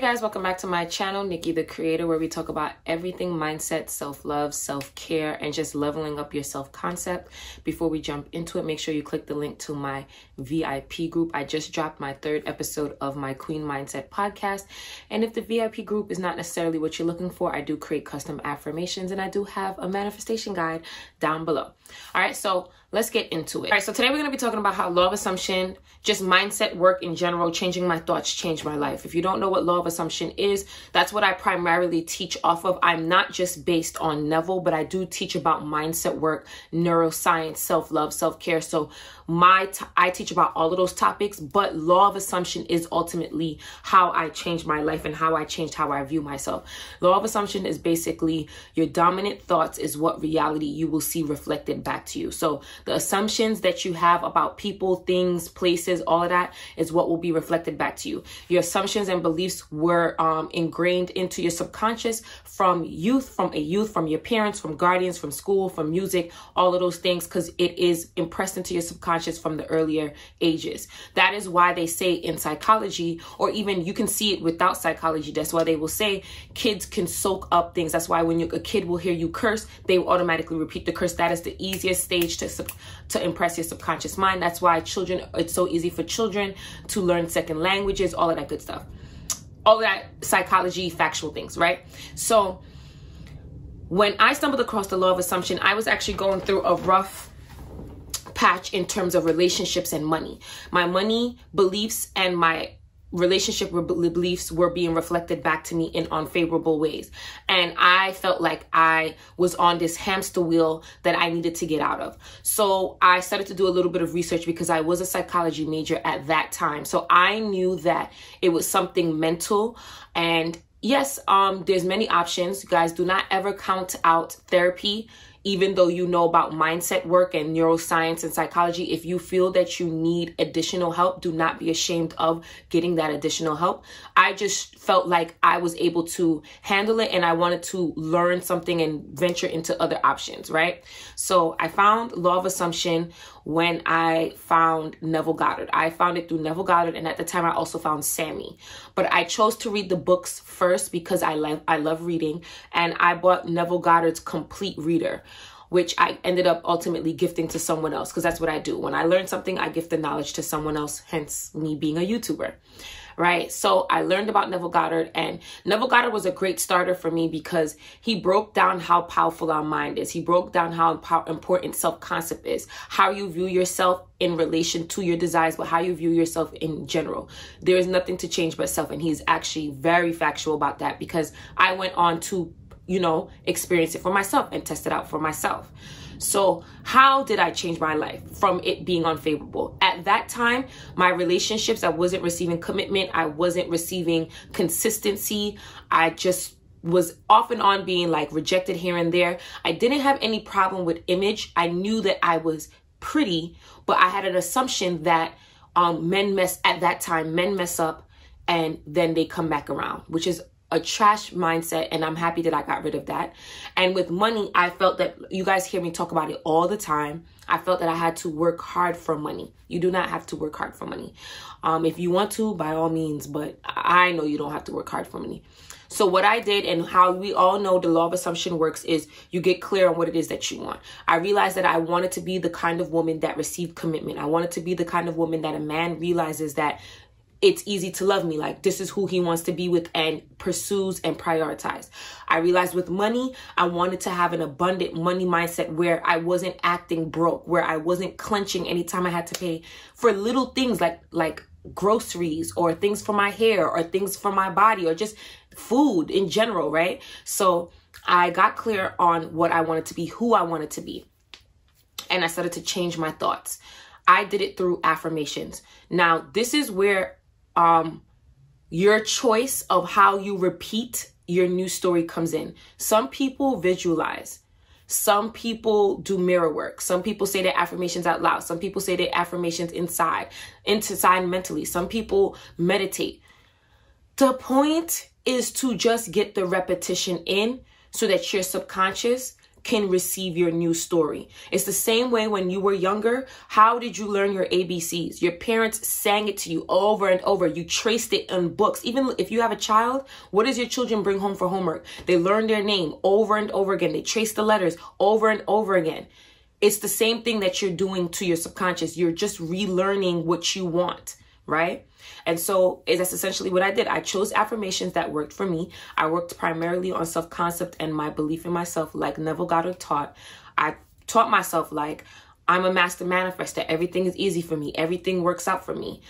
Guys, welcome back to my channel, Nikkii the Creator, where we talk about everything mindset, self love, self care, and just leveling up your self concept. Before we jump into it, make sure you click the link to my VIP group. I just dropped my third episode of my Queen Mindset podcast. And if the VIP group is not necessarily what you're looking for, I do create custom affirmations and I do have a manifestation guide down below. All right, so let's get into it. All right, so today we're going to be talking about how law of assumption, just mindset work in general, changing my thoughts, changed my life. If you don't know what law of assumption is, that's what I primarily teach off of. I'm not just based on Neville, but I do teach about mindset work, neuroscience, self-love, self-care. So my t- I teach about all of those topics, but law of assumption is ultimately how I changed my life and how I changed how I view myself. Law of assumption is basically your dominant thoughts is what reality you will see reflected back to you. So the assumptions that you have about people, things, places, all of that is what will be reflected back to you. Your assumptions and beliefs were um, ingrained into your subconscious from youth, from a youth, from your parents, from guardians, from school, from music, all of those things, because it is impressed into your subconscious from the earlier ages. That is why they say in psychology, or even you can see it without psychology, that's why they will say kids can soak up things. That's why when you, a kid will hear you curse, they will automatically repeat the curse. That is the easiest stage to, to impress your subconscious mind. That's why children, it's so easy for children to learn second languages, all of that good stuff. All that psychology, factual things, right? So, when I stumbled across the law of assumption, I was actually going through a rough patch in terms of relationships and money. My money beliefs and my relationship beliefs were being reflected back to me in unfavorable ways. And I felt like I was on this hamster wheel that I needed to get out of. So I started to do a little bit of research because I was a psychology major at that time. So I knew that it was something mental and yes, um, there's many options. You guys do not ever count out therapy even though you know about mindset work and neuroscience and psychology, if you feel that you need additional help, do not be ashamed of getting that additional help. I just felt like I was able to handle it and I wanted to learn something and venture into other options, right? So I found Law of Assumption when I found Neville Goddard. I found it through Neville Goddard and at the time I also found Sammy. But I chose to read the books first because I love I love reading and I bought Neville Goddard's complete reader which I ended up ultimately gifting to someone else because that's what I do. When I learn something, I gift the knowledge to someone else, hence me being a YouTuber right? So I learned about Neville Goddard, and Neville Goddard was a great starter for me because he broke down how powerful our mind is. He broke down how important self concept is, how you view yourself in relation to your desires, but how you view yourself in general. There is nothing to change but self, and he's actually very factual about that because I went on to, you know, experience it for myself and test it out for myself. So, how did I change my life from it being unfavorable? At that time, my relationships, I wasn't receiving commitment, I wasn't receiving consistency. I just was off and on being like rejected here and there. I didn't have any problem with image. I knew that I was pretty, but I had an assumption that um, men mess at that time, men mess up and then they come back around, which is a trash mindset and I'm happy that I got rid of that. And with money, I felt that you guys hear me talk about it all the time. I felt that I had to work hard for money. You do not have to work hard for money. Um, if you want to, by all means, but I know you don't have to work hard for money. So what I did and how we all know the law of assumption works is you get clear on what it is that you want. I realized that I wanted to be the kind of woman that received commitment. I wanted to be the kind of woman that a man realizes that it's easy to love me. Like this is who he wants to be with and pursues and prioritize. I realized with money, I wanted to have an abundant money mindset where I wasn't acting broke, where I wasn't clenching anytime I had to pay for little things like like groceries or things for my hair or things for my body or just food in general, right? So I got clear on what I wanted to be, who I wanted to be. And I started to change my thoughts. I did it through affirmations. Now, this is where um, your choice of how you repeat your new story comes in. Some people visualize. Some people do mirror work. Some people say their affirmations out loud. Some people say their affirmations inside, inside mentally. Some people meditate. The point is to just get the repetition in so that your subconscious can receive your new story. It's the same way when you were younger. How did you learn your ABCs? Your parents sang it to you over and over. You traced it in books. Even if you have a child, what does your children bring home for homework? They learn their name over and over again. They trace the letters over and over again. It's the same thing that you're doing to your subconscious. You're just relearning what you want right? And so that's essentially what I did. I chose affirmations that worked for me. I worked primarily on self concept and my belief in myself, like Neville Goddard taught. I taught myself, like, I'm a master manifester. Everything is easy for me, everything works out for me.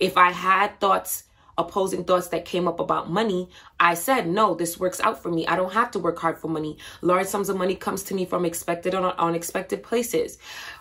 If I had thoughts, opposing thoughts that came up about money, I said, no, this works out for me. I don't have to work hard for money. Large sums of money comes to me from expected or unexpected places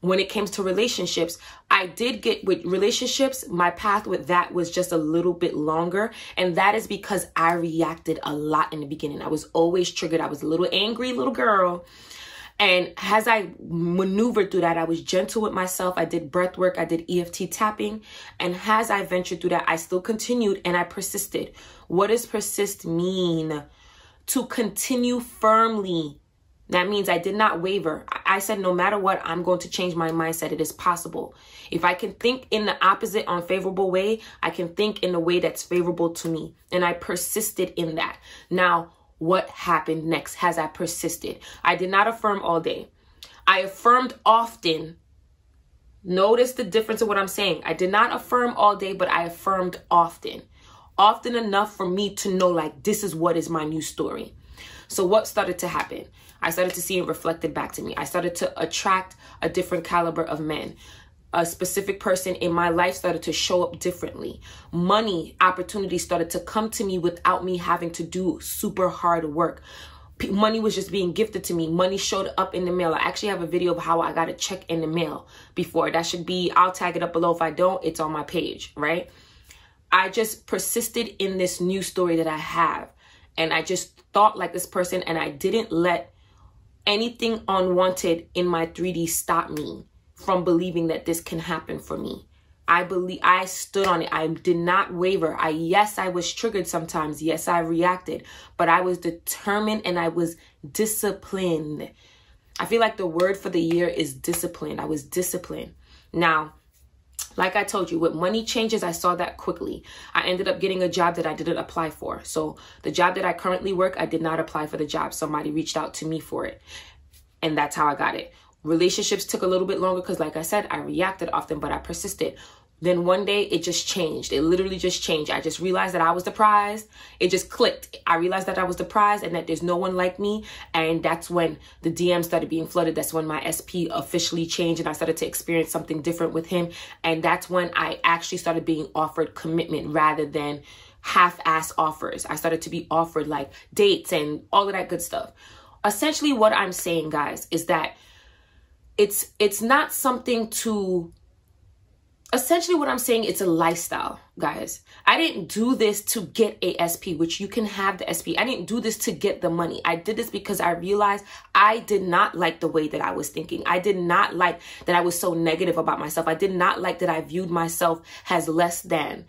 when it comes to relationships, I did get with relationships, my path with that was just a little bit longer. And that is because I reacted a lot in the beginning. I was always triggered. I was a little angry little girl. And as I maneuvered through that, I was gentle with myself. I did breath work, I did EFT tapping. And as I ventured through that, I still continued and I persisted. What does persist mean? To continue firmly that means I did not waver. I said, no matter what, I'm going to change my mindset. It is possible. If I can think in the opposite, unfavorable way, I can think in a way that's favorable to me. And I persisted in that. Now, what happened next has I persisted? I did not affirm all day. I affirmed often. Notice the difference of what I'm saying. I did not affirm all day, but I affirmed often. Often enough for me to know, like, this is what is my new story. So, what started to happen? I started to see it reflected back to me. I started to attract a different caliber of men. A specific person in my life started to show up differently. Money opportunities started to come to me without me having to do super hard work money was just being gifted to me. Money showed up in the mail. I actually have a video of how I got a check in the mail before. That should be, I'll tag it up below. If I don't, it's on my page, right? I just persisted in this new story that I have. And I just thought like this person and I didn't let anything unwanted in my 3D stop me from believing that this can happen for me. I believe I stood on it. I did not waver. I yes, I was triggered sometimes. Yes, I reacted, but I was determined and I was disciplined. I feel like the word for the year is discipline. I was disciplined. Now, like I told you, with money changes, I saw that quickly. I ended up getting a job that I didn't apply for. So the job that I currently work, I did not apply for the job. Somebody reached out to me for it. And that's how I got it. Relationships took a little bit longer because, like I said, I reacted often, but I persisted. Then one day it just changed. It literally just changed. I just realized that I was the prize. It just clicked. I realized that I was the prize and that there's no one like me. And that's when the DM started being flooded. That's when my SP officially changed and I started to experience something different with him. And that's when I actually started being offered commitment rather than half-ass offers. I started to be offered like dates and all of that good stuff. Essentially what I'm saying, guys, is that it's it's not something to essentially what I'm saying, it's a lifestyle, guys. I didn't do this to get a SP, which you can have the SP. I didn't do this to get the money. I did this because I realized I did not like the way that I was thinking. I did not like that I was so negative about myself. I did not like that I viewed myself as less than.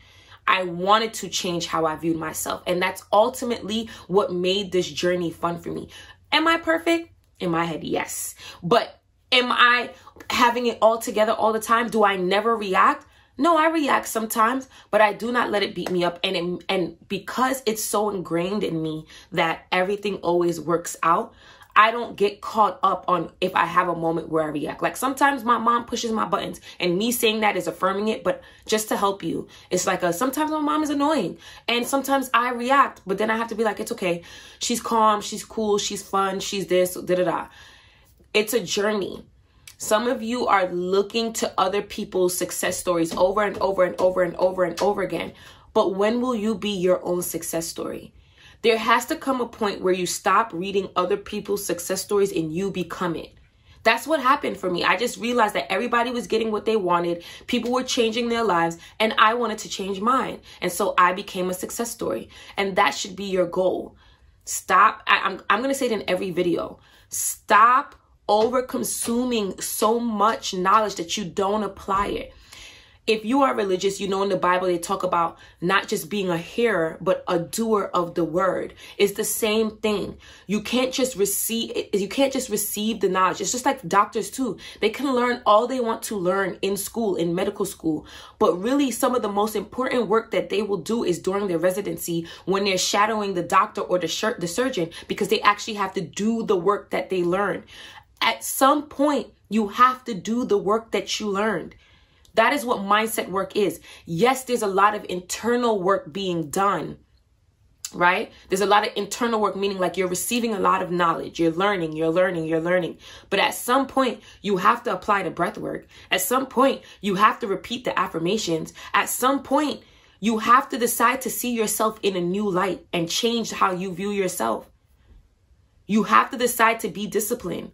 I wanted to change how I viewed myself. And that's ultimately what made this journey fun for me. Am I perfect? In my head, yes. But Am I having it all together all the time? Do I never react? No, I react sometimes, but I do not let it beat me up. And it, and because it's so ingrained in me that everything always works out, I don't get caught up on if I have a moment where I react. Like sometimes my mom pushes my buttons, and me saying that is affirming it, but just to help you, it's like a sometimes my mom is annoying, and sometimes I react, but then I have to be like, it's okay. She's calm, she's cool, she's fun, she's this, da da da. It's a journey. Some of you are looking to other people's success stories over and over and over and over and over again. But when will you be your own success story? There has to come a point where you stop reading other people's success stories and you become it. That's what happened for me. I just realized that everybody was getting what they wanted. People were changing their lives and I wanted to change mine. And so I became a success story. And that should be your goal. Stop. I, am I'm, I'm going to say it in every video. Stop over consuming so much knowledge that you don't apply it. if you are religious, you know in the Bible they talk about not just being a hearer, but a doer of the word. It's the same thing. You can't just receive you can't just receive the knowledge. It's just like doctors too. They can learn all they want to learn in school, in medical school. But really some of the most important work that they will do is during their residency when they're shadowing the doctor or the the surgeon because they actually have to do the work that they learn. At some point, you have to do the work that you learned. That is what mindset work is. Yes, there's a lot of internal work being done, right? There's a lot of internal work, meaning like you're receiving a lot of knowledge, you're learning, you're learning, you're learning. But at some point, you have to apply the breath work. At some point, you have to repeat the affirmations. At some point, you have to decide to see yourself in a new light and change how you view yourself. You have to decide to be disciplined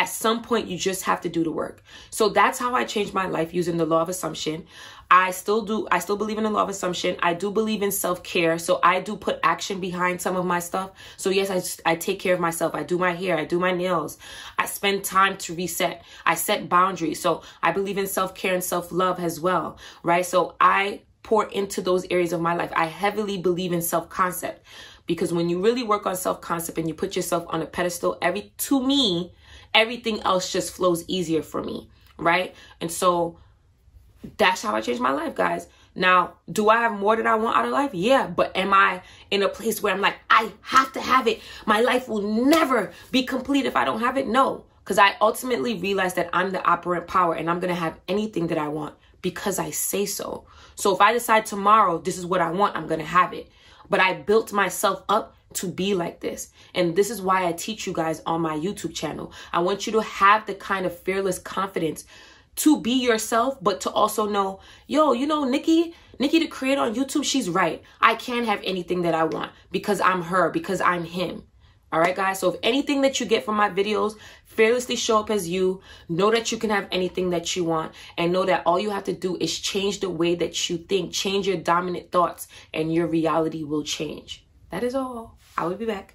at some point you just have to do the work. So that's how i changed my life using the law of assumption. I still do i still believe in the law of assumption. I do believe in self-care. So i do put action behind some of my stuff. So yes i, I take care of myself. I do my hair. I do my nails. I spend time to reset. I set boundaries. So i believe in self-care and self-love as well right? So i pour into those areas of my life. I heavily believe in self-concept. Because when you really work on self-concept and you put yourself on a pedestal every to me everything else just flows easier for me, right? And so that's how I changed my life, guys. Now, do I have more that I want out of life? Yeah, but am I in a place where I'm like, I have to have it? My life will never be complete if I don't have it? No, because I ultimately realized that I'm the operant power and I'm going to have anything that I want because I say so. So if I decide tomorrow this is what I want, I'm going to have it. But I built myself up to be like this. And this is why I teach you guys on my YouTube channel. I want you to have the kind of fearless confidence to be yourself, but to also know, yo, you know, Nikkii, Nikkii the Creator on YouTube, she's right. I can have anything that I want because I'm her, because I'm him. All right, guys. So if anything that you get from my videos, fearlessly show up as you. Know that you can have anything that you want. And know that all you have to do is change the way that you think. Change your dominant thoughts and your reality will change. That is all. I will be back.